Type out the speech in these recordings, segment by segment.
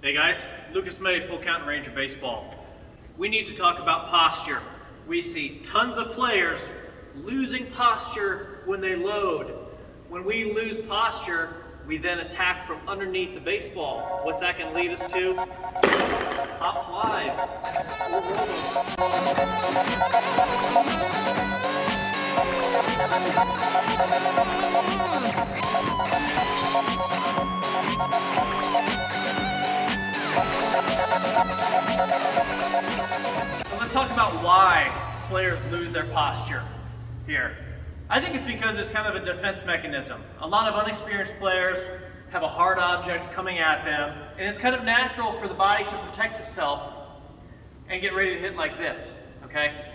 Hey guys, Lucas May, Full Count Ranger Baseball. We need to talk about posture. We see tons of players losing posture when they load. When we lose posture, we then attack from underneath the baseball. What's that to lead us to? Pop flies. So let's talk about why players lose their posture here. I think it's because it's kind of a defense mechanism. A lot of unexperienced players have a hard object coming at them, and it's kind of natural for the body to protect itself and get ready to hit like this, okay?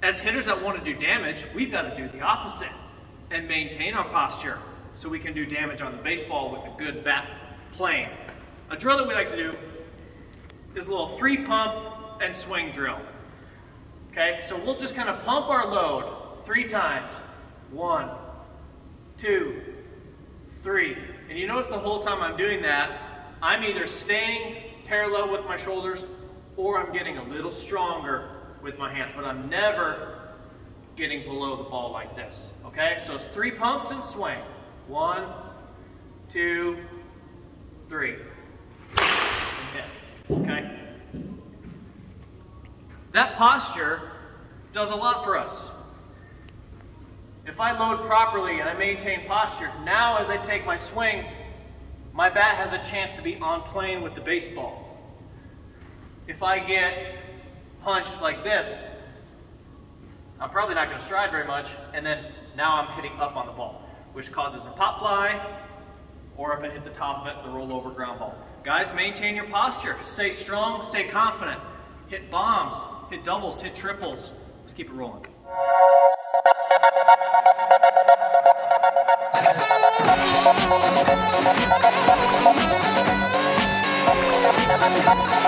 As hitters that want to do damage, we've got to do the opposite and maintain our posture so we can do damage on the baseball with a good bat plane. A drill that we like to do is a little three pump and swing drill. Okay, so we'll just kind of pump our load three times. One, two, three. And you notice the whole time I'm doing that, I'm either staying parallel with my shoulders or I'm getting a little stronger with my hands, but I'm never getting below the ball like this. Okay, so it's three pumps and swing. One, two, three. That posture does a lot for us. If I load properly and I maintain posture, now as I take my swing, my bat has a chance to be on plane with the baseball. If I get punched like this, I'm probably not going to stride very much, and then now I'm hitting up on the ball, which causes a pop fly, or if it hit the top of it, the rollover ground ball. Guys, maintain your posture. Stay strong, stay confident. Hit bombs, hit doubles, hit triples. Let's keep it rolling.